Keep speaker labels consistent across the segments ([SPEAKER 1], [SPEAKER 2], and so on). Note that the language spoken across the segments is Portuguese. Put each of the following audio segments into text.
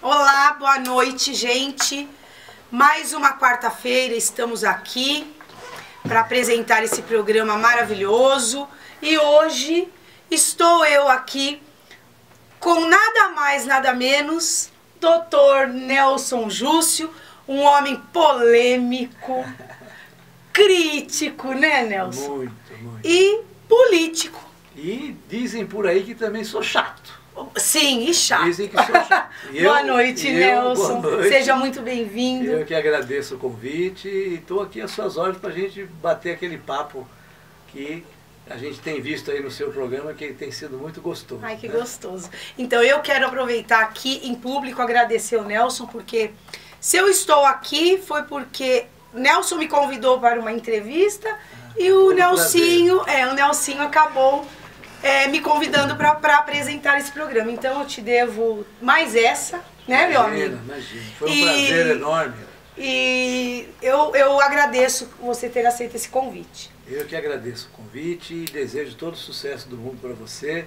[SPEAKER 1] Olá, boa noite, gente. Mais uma quarta-feira estamos aqui para apresentar esse programa maravilhoso e hoje estou eu aqui com nada mais, nada menos, Dr. Nelson Júcio, um homem polêmico, crítico, né, Nelson?
[SPEAKER 2] Muito, muito.
[SPEAKER 1] E político.
[SPEAKER 2] E dizem por aí que também sou chato.
[SPEAKER 1] Sim, e chato.
[SPEAKER 2] Dizem que sou chato. E
[SPEAKER 1] boa
[SPEAKER 2] eu-
[SPEAKER 1] noite,
[SPEAKER 2] eu,
[SPEAKER 1] Nelson.
[SPEAKER 2] boa noite.
[SPEAKER 1] Seja muito bem-vindo.
[SPEAKER 2] Eu que agradeço o convite e estou aqui às suas ordens para a gente bater aquele papo que a gente tem visto aí no seu programa que tem sido muito gostoso.
[SPEAKER 1] Ai, que
[SPEAKER 2] né?
[SPEAKER 1] gostoso. Então eu quero aproveitar aqui em público agradecer o Nelson, porque se eu estou aqui foi porque Nelson me convidou para uma entrevista e o Nelsinho, é, o Nelsinho acabou é, me convidando para apresentar esse programa. Então eu te devo mais essa, né, meu
[SPEAKER 2] Imagina,
[SPEAKER 1] amigo?
[SPEAKER 2] Imagina, foi um
[SPEAKER 1] E-
[SPEAKER 2] prazer enorme.
[SPEAKER 1] E eu, eu agradeço você ter aceito esse convite.
[SPEAKER 2] Eu que agradeço o convite e desejo todo o sucesso do mundo para você.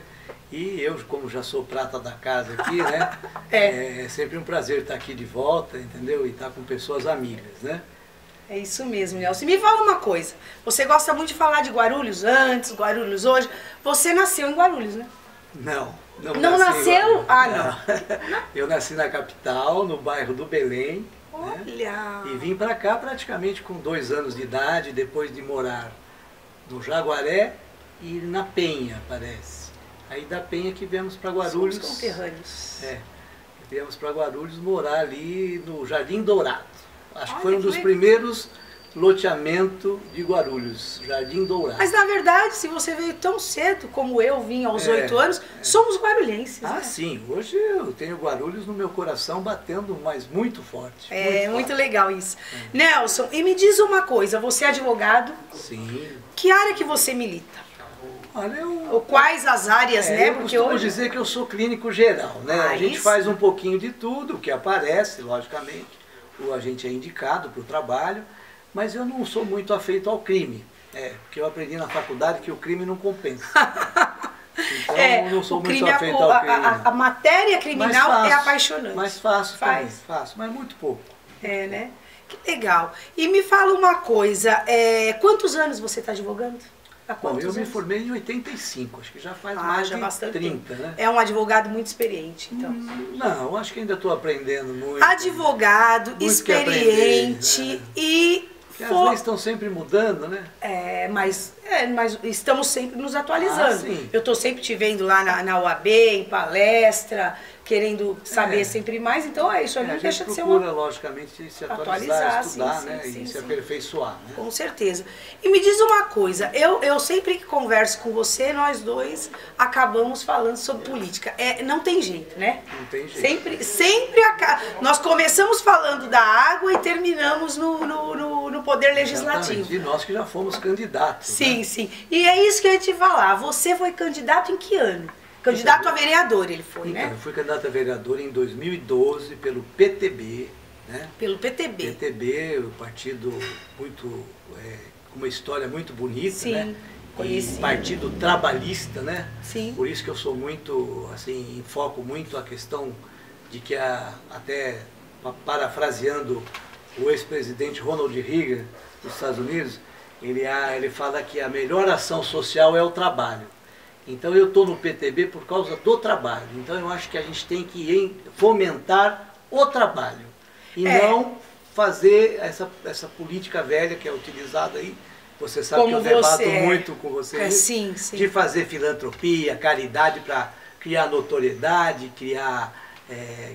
[SPEAKER 2] E eu, como já sou prata da casa aqui, né?
[SPEAKER 1] É.
[SPEAKER 2] é sempre um prazer estar aqui de volta, entendeu? E estar com pessoas amigas, né?
[SPEAKER 1] É isso mesmo, Nelson. Me fala uma coisa. Você gosta muito de falar de Guarulhos antes, Guarulhos hoje. Você nasceu em Guarulhos, né?
[SPEAKER 2] Não. Não,
[SPEAKER 1] Não
[SPEAKER 2] nasci
[SPEAKER 1] nasceu?
[SPEAKER 2] em Guarulhos.
[SPEAKER 1] Ah,
[SPEAKER 2] Eu nasci na capital, no bairro do Belém. né?
[SPEAKER 1] Olha.
[SPEAKER 2] E vim para cá praticamente com dois anos de idade, depois de morar no Jaguaré e na Penha, parece. Aí da Penha que viemos para Guarulhos.
[SPEAKER 1] Somos conterrâneos.
[SPEAKER 2] É, viemos para Guarulhos morar ali no Jardim Dourado. Acho
[SPEAKER 1] Olha,
[SPEAKER 2] que foi um dos primeiros loteamentos de Guarulhos, Jardim Dourado.
[SPEAKER 1] Mas na verdade, se você veio tão cedo como eu vim aos
[SPEAKER 2] É,
[SPEAKER 1] oito anos, somos guarulhenses.
[SPEAKER 2] Ah,
[SPEAKER 1] né?
[SPEAKER 2] sim, hoje eu tenho Guarulhos no meu coração batendo, mas muito forte.
[SPEAKER 1] É muito
[SPEAKER 2] forte.
[SPEAKER 1] legal isso. Nelson, e me diz uma coisa, você é advogado,
[SPEAKER 2] Sim.
[SPEAKER 1] que área que você milita?
[SPEAKER 2] Olha, eu,
[SPEAKER 1] Ou quais as áreas,
[SPEAKER 2] É,
[SPEAKER 1] né?
[SPEAKER 2] eu
[SPEAKER 1] Porque
[SPEAKER 2] costumo
[SPEAKER 1] hoje.
[SPEAKER 2] dizer que eu sou clínico geral, né?
[SPEAKER 1] Ah,
[SPEAKER 2] a gente
[SPEAKER 1] isso.
[SPEAKER 2] faz um pouquinho de tudo, o que aparece, logicamente. O a gente é indicado para o trabalho, mas eu não sou muito afeito ao crime. É, porque eu aprendi na faculdade que o crime não compensa. Então eu não sou muito
[SPEAKER 1] a-
[SPEAKER 2] afeito ao
[SPEAKER 1] a,
[SPEAKER 2] crime.
[SPEAKER 1] a- a matéria
[SPEAKER 2] Mas
[SPEAKER 1] criminal
[SPEAKER 2] faço,
[SPEAKER 1] é apaixonante.
[SPEAKER 2] Mas faço
[SPEAKER 1] Faz.
[SPEAKER 2] também, faço, mas muito pouco.
[SPEAKER 1] É, né? Que legal. E me fala uma coisa, é, quantos anos você está advogando?
[SPEAKER 2] Bom, eu me
[SPEAKER 1] anos?
[SPEAKER 2] formei em 85, acho que já faz
[SPEAKER 1] Ah,
[SPEAKER 2] mais
[SPEAKER 1] já
[SPEAKER 2] de
[SPEAKER 1] bastante
[SPEAKER 2] 30,
[SPEAKER 1] tempo.
[SPEAKER 2] né?
[SPEAKER 1] É um advogado muito experiente, então.
[SPEAKER 2] Não, acho que ainda estou aprendendo muito.
[SPEAKER 1] Advogado,
[SPEAKER 2] Muito
[SPEAKER 1] experiente
[SPEAKER 2] aprender,
[SPEAKER 1] e
[SPEAKER 2] Porque as leis estão sempre mudando, né?
[SPEAKER 1] É, mas, é, mas estamos sempre nos atualizando.
[SPEAKER 2] Ah, sim.
[SPEAKER 1] Eu estou sempre te vendo lá na, na UAB, em palestra, querendo saber
[SPEAKER 2] É.
[SPEAKER 1] sempre mais, então é isso,
[SPEAKER 2] É,
[SPEAKER 1] não deixa de ser uma.
[SPEAKER 2] logicamente, se atualizar,
[SPEAKER 1] Atualizar,
[SPEAKER 2] estudar,
[SPEAKER 1] sim,
[SPEAKER 2] né?
[SPEAKER 1] sim,
[SPEAKER 2] e
[SPEAKER 1] sim,
[SPEAKER 2] se aperfeiçoar, né?
[SPEAKER 1] Com certeza. E me diz uma coisa, eu, eu sempre que converso com você, nós dois acabamos falando sobre política. É, não tem jeito, né?
[SPEAKER 2] Não tem jeito.
[SPEAKER 1] Sempre, sempre aca- nós começamos falando da água e terminamos no, no, no- no poder legislativo.
[SPEAKER 2] Exatamente. E nós que já fomos candidatos.
[SPEAKER 1] Sim,
[SPEAKER 2] né?
[SPEAKER 1] sim. E é isso que eu ia te falar. Você foi candidato em que ano? Candidato a vereador ele foi,
[SPEAKER 2] Então,
[SPEAKER 1] né?
[SPEAKER 2] eu fui candidato a vereador em 2012 pelo PTB, né?
[SPEAKER 1] Pelo PTB.
[SPEAKER 2] PTB, o partido muito, é, com uma história muito bonita,
[SPEAKER 1] Sim,
[SPEAKER 2] né?
[SPEAKER 1] conheci.
[SPEAKER 2] E partido trabalhista, né?
[SPEAKER 1] Sim.
[SPEAKER 2] Por isso que eu sou muito, assim, foco muito a questão de que a, até pa- parafraseando o ex-presidente Ronald Reagan dos Estados Unidos, ele, a- ele fala que a melhor ação social é o trabalho. Então eu estou no PTB por causa do trabalho. Então eu acho que a gente tem que fomentar o trabalho e
[SPEAKER 1] É.
[SPEAKER 2] não fazer essa, essa política velha que é utilizada aí. Você sabe
[SPEAKER 1] Como
[SPEAKER 2] que eu debato
[SPEAKER 1] é.
[SPEAKER 2] muito com você
[SPEAKER 1] É, sim, sim.
[SPEAKER 2] de fazer filantropia, caridade para criar notoriedade, criar é,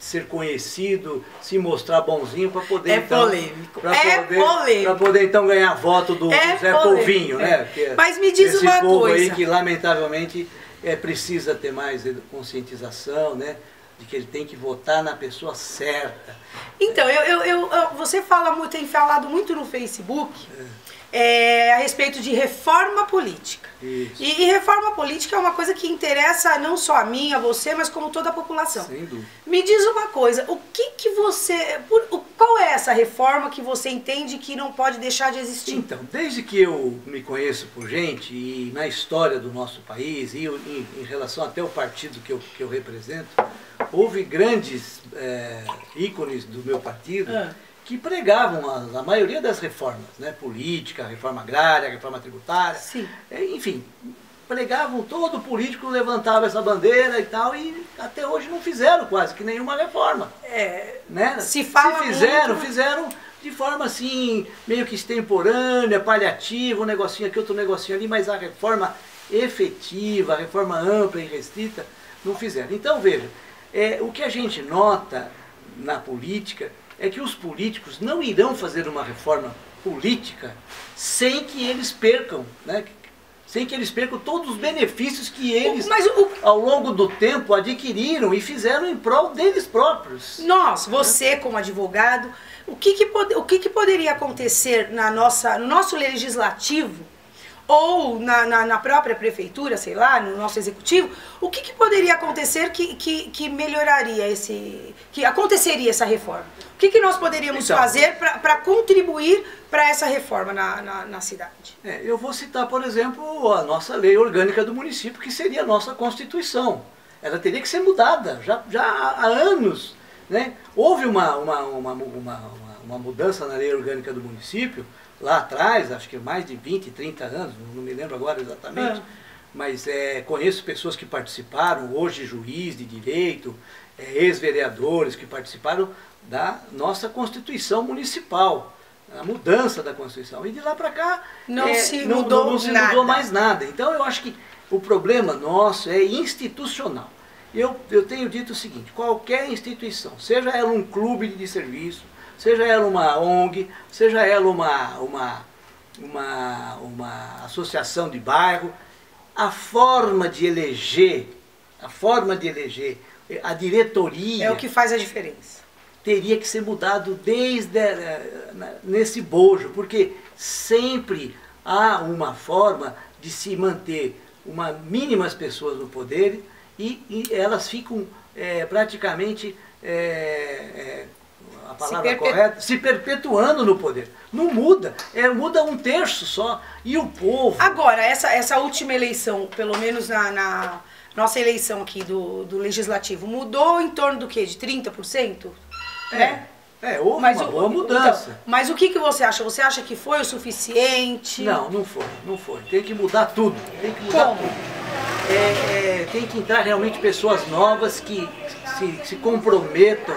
[SPEAKER 2] ser conhecido, se mostrar bonzinho para poder
[SPEAKER 1] É
[SPEAKER 2] então
[SPEAKER 1] polêmico.
[SPEAKER 2] pra
[SPEAKER 1] É
[SPEAKER 2] poder,
[SPEAKER 1] polêmico.
[SPEAKER 2] pra poder então ganhar voto do,
[SPEAKER 1] É
[SPEAKER 2] Zé
[SPEAKER 1] polêmico,
[SPEAKER 2] Polvinho,
[SPEAKER 1] é.
[SPEAKER 2] né? Porque
[SPEAKER 1] Mas me diz
[SPEAKER 2] esse
[SPEAKER 1] uma
[SPEAKER 2] povo
[SPEAKER 1] coisa.
[SPEAKER 2] aí que lamentavelmente é precisa ter mais conscientização, né? De que ele tem que votar na pessoa certa.
[SPEAKER 1] Então, eu, eu- eu- você fala muito, tem falado muito no Facebook é a respeito de reforma política. E, e reforma política é uma coisa que interessa não só a mim, a você, mas como toda a população.
[SPEAKER 2] Sem dúvida.
[SPEAKER 1] Me diz uma coisa, o que que você, por- o- qual é essa reforma que você entende que não pode deixar de existir?
[SPEAKER 2] Então, desde que eu me conheço por gente e na história do nosso país e em, em relação até ao partido que eu, que eu represento, houve grandes eh, ícones do meu partido
[SPEAKER 1] Ah.
[SPEAKER 2] Que pregavam a, a maioria das reformas, né? política, reforma agrária, reforma tributária,
[SPEAKER 1] Sim.
[SPEAKER 2] eh, enfim, pregavam, todo político levantava essa bandeira e tal, e até hoje não fizeram quase que nenhuma reforma
[SPEAKER 1] É,
[SPEAKER 2] né?
[SPEAKER 1] Se fala
[SPEAKER 2] fizeram,
[SPEAKER 1] muito-
[SPEAKER 2] fizeram de forma assim, meio que extemporânea, paliativa, um negocinho aqui, outro negocinho ali, mas a reforma efetiva, a reforma ampla e restrita, não fizeram. Então, veja, é, o que a gente nota na política é que os políticos não irão fazer uma reforma política sem que eles percam, né? sem que eles percam todos os benefícios que eles,
[SPEAKER 1] o,
[SPEAKER 2] ao longo do tempo, adquiriram e fizeram em prol deles próprios.
[SPEAKER 1] nós, você como advogado, o que que, o que que poderia acontecer na nossa, no nosso legislativo ou na, na, na própria prefeitura, sei lá, no nosso executivo, o que, que poderia acontecer que, que, que melhoraria esse. que aconteceria essa reforma? O que, que nós poderíamos
[SPEAKER 2] Então.
[SPEAKER 1] fazer para contribuir para essa reforma na, na, na cidade?
[SPEAKER 2] É, eu vou citar, por exemplo, a nossa lei orgânica do município, que seria a nossa Constituição. Ela teria que ser mudada, já, já há anos. Né? Houve uma, uma, uma, uma, uma- mudança na lei orgânica do município, lá atrás, acho que mais de 20, 30 anos, não me lembro agora exatamente,
[SPEAKER 1] Ah.
[SPEAKER 2] mas é, conheço pessoas que participaram, hoje juiz de direito, é, ex-vereadores que participaram da nossa Constituição Municipal, a mudança da Constituição. E de lá para cá
[SPEAKER 1] Não
[SPEAKER 2] é,
[SPEAKER 1] se
[SPEAKER 2] não,
[SPEAKER 1] mudou
[SPEAKER 2] não, não se mudou mais nada. Então eu acho que o problema nosso é institucional. Eu, eu tenho dito o seguinte, qualquer instituição, seja ela um clube de serviço, seja ela uma ONG, seja ela uma, uma, uma, uma associação de bairro, a forma de eleger, a forma de eleger, a diretoria
[SPEAKER 1] É o que faz a diferença.
[SPEAKER 2] teria que ser mudado desde eh, nesse bojo, porque sempre há uma forma de se manter uma mínimas pessoas no poder e, e elas ficam eh, praticamente eh, eh, a palavra
[SPEAKER 1] perpe-
[SPEAKER 2] correta se perpetuando no poder. Não muda, é, muda um terço só e o povo
[SPEAKER 1] Agora, essa, essa última eleição, pelo menos na, na nossa eleição aqui do, do Legislativo, mudou em torno do quê? De 30%? Né?
[SPEAKER 2] é, é houve uma
[SPEAKER 1] o-
[SPEAKER 2] boa mudança.
[SPEAKER 1] então, mas o que, que você acha? Você acha que foi o suficiente?
[SPEAKER 2] Não, não foi, não foi. Tem que mudar tudo. Tem que mudar
[SPEAKER 1] Como?
[SPEAKER 2] tudo. É, é, tem que entrar realmente pessoas novas que se, se comprometam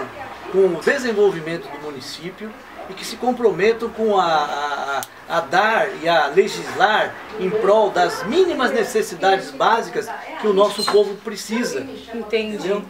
[SPEAKER 2] com o desenvolvimento do município e que se comprometam com a, a, a dar e a legislar em prol das mínimas necessidades básicas que o nosso povo precisa.
[SPEAKER 1] Entendi.
[SPEAKER 2] Entendeu?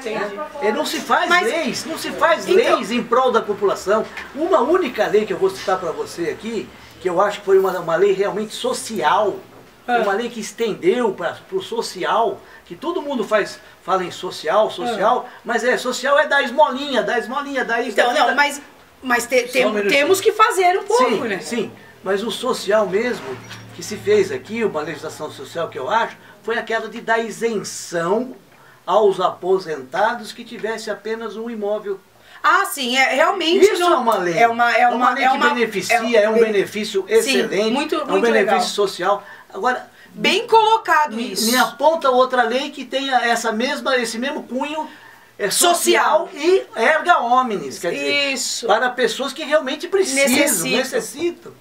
[SPEAKER 1] Entendi.
[SPEAKER 2] É, não se faz
[SPEAKER 1] Mas-
[SPEAKER 2] leis, não se faz
[SPEAKER 1] Então-
[SPEAKER 2] leis em prol da população. Uma única lei que eu vou citar para você aqui, que eu acho que foi uma, uma lei realmente social,
[SPEAKER 1] Ah.
[SPEAKER 2] uma lei que estendeu para o social, que todo mundo faz, fala em social, social, mas é social é dar esmolinha, dar esmolinha, dar.
[SPEAKER 1] Então,
[SPEAKER 2] dar
[SPEAKER 1] não, mas, mas te- tem- temos que fazer um pouco,
[SPEAKER 2] sim,
[SPEAKER 1] né?
[SPEAKER 2] sim, mas o social mesmo que se fez aqui, uma legislação social que eu acho, foi aquela de dar isenção aos aposentados que tivesse apenas um imóvel
[SPEAKER 1] Ah, sim, é realmente
[SPEAKER 2] isso
[SPEAKER 1] não-
[SPEAKER 2] é uma lei.
[SPEAKER 1] É uma, é uma,
[SPEAKER 2] lei
[SPEAKER 1] é
[SPEAKER 2] que
[SPEAKER 1] uma-
[SPEAKER 2] beneficia, é um benefício excelente,
[SPEAKER 1] muito-
[SPEAKER 2] é um
[SPEAKER 1] muito
[SPEAKER 2] benefício
[SPEAKER 1] legal.
[SPEAKER 2] social. Agora,
[SPEAKER 1] Bem colocado
[SPEAKER 2] me,
[SPEAKER 1] isso.
[SPEAKER 2] me aponta outra lei que tenha essa mesma, esse mesmo cunho é, social,
[SPEAKER 1] Social.
[SPEAKER 2] e erga omnes, quer dizer,
[SPEAKER 1] Isso.
[SPEAKER 2] para pessoas que realmente precisam,
[SPEAKER 1] Necessitam.
[SPEAKER 2] necessitam.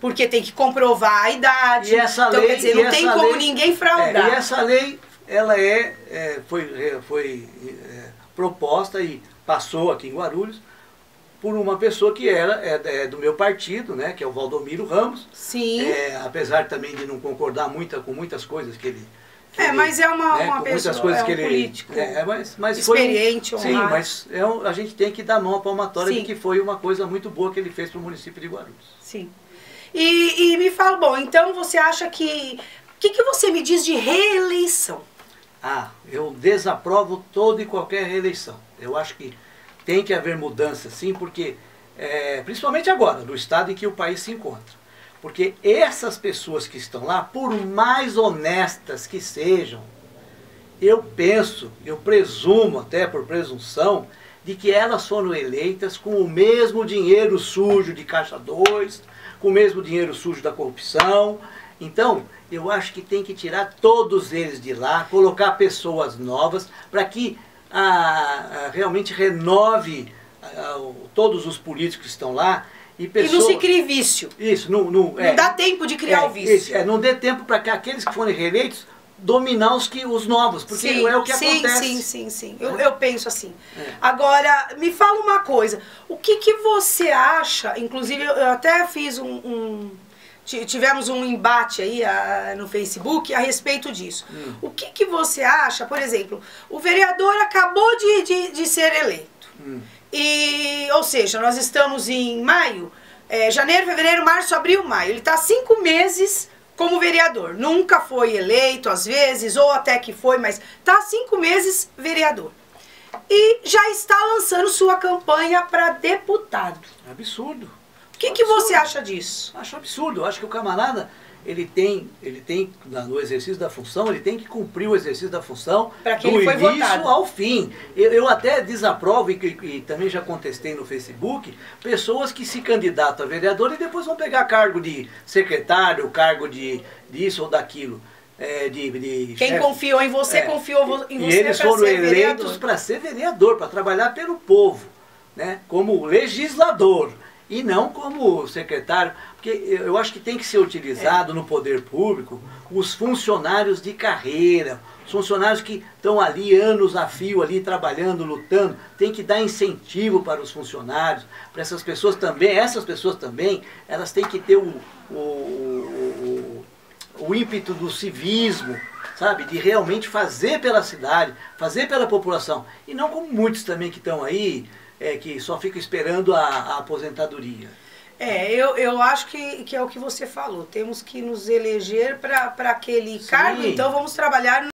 [SPEAKER 1] Porque tem que comprovar a idade.
[SPEAKER 2] E essa
[SPEAKER 1] então,
[SPEAKER 2] lei,
[SPEAKER 1] quer dizer, não tem como
[SPEAKER 2] lei-
[SPEAKER 1] ninguém
[SPEAKER 2] É,
[SPEAKER 1] fraudar.
[SPEAKER 2] e essa lei, ela é, é, foi, é, foi é, proposta e passou aqui em Guarulhos por uma pessoa que era é, é do meu partido, né, que é o Valdomiro Ramos.
[SPEAKER 1] Sim.
[SPEAKER 2] É, apesar também de não concordar muita, com muitas coisas que ele. que
[SPEAKER 1] É,
[SPEAKER 2] ele-
[SPEAKER 1] mas é uma-
[SPEAKER 2] né,
[SPEAKER 1] uma pessoa-
[SPEAKER 2] coisas
[SPEAKER 1] é um
[SPEAKER 2] que ele,
[SPEAKER 1] político
[SPEAKER 2] é, mas, mas foi um-
[SPEAKER 1] experiente,
[SPEAKER 2] Sim, mas é um- a gente tem que dar mão à palmatória
[SPEAKER 1] Sim.
[SPEAKER 2] de que foi uma coisa muito boa que ele fez para o município de Guarulhos.
[SPEAKER 1] Sim. E, e me fala, bom, então você acha que. O que, que você me diz de reeleição?
[SPEAKER 2] Ah, eu desaprovo toda e qualquer reeleição. Eu acho que tem que haver mudança, sim, porque, é, principalmente agora, no estado em que o país se encontra. Porque essas pessoas que estão lá, por mais honestas que sejam, eu penso, eu presumo até por presunção, de que elas foram eleitas com o mesmo dinheiro sujo de Caixa 2, com o mesmo dinheiro sujo da corrupção. Então, eu acho que tem que tirar todos eles de lá, colocar pessoas novas, para que a, a, realmente renove a, todos os políticos que estão lá
[SPEAKER 1] e, pessoas, e não se crie vício.
[SPEAKER 2] Isso, não, não,
[SPEAKER 1] não é, dá tempo de criar
[SPEAKER 2] é,
[SPEAKER 1] o vício. Isso,
[SPEAKER 2] é, não dê tempo para que aqueles que forem reeleitos dominar os, que, os novos, porque sim, é o que
[SPEAKER 1] sim,
[SPEAKER 2] acontece.
[SPEAKER 1] Sim, sim, sim. Eu, eu penso assim. É. Agora, me fala uma coisa. O que, que você acha, inclusive eu, eu até fiz um, um, Tivemos um embate aí a, no Facebook a respeito disso. Hum. O que, que você acha, por exemplo, o vereador acabou de, de, de ser eleito. Hum. E, ou seja, nós estamos em maio, é, janeiro, fevereiro, março, abril, maio. Ele está cinco meses como vereador. Nunca foi eleito, às vezes, ou até que foi, mas está cinco meses vereador. E já está lançando sua campanha para deputado.
[SPEAKER 2] Absurdo.
[SPEAKER 1] O que, que você acha disso?
[SPEAKER 2] Acho absurdo. Acho que o camarada ele tem, ele tem no exercício da função, ele tem que cumprir o exercício da função
[SPEAKER 1] do início votado.
[SPEAKER 2] ao fim. Eu, eu até desaprovo, e, e, também já contestei no Facebook, pessoas que se candidatam a vereador e depois vão pegar cargo de secretário, cargo de disso ou daquilo. É, de, de
[SPEAKER 1] Quem chefe. confiou em você, é, confiou em você.
[SPEAKER 2] E eles foram eleitos para ser vereador, para trabalhar pelo povo, né? como legislador e não como secretário, porque eu acho que tem que ser utilizado é. no poder público os funcionários de carreira, os funcionários que estão ali anos a fio, ali trabalhando, lutando, tem que dar incentivo para os funcionários, para essas pessoas também, essas pessoas também, elas têm que ter o, o, o, o ímpeto do civismo, sabe? De realmente fazer pela cidade, fazer pela população. E não como muitos também que estão aí, é, que só fica esperando a, a aposentadoria.
[SPEAKER 1] É, eu, eu acho que, que é o que você falou. Temos que nos eleger para aquele Sim. cargo, então vamos trabalhar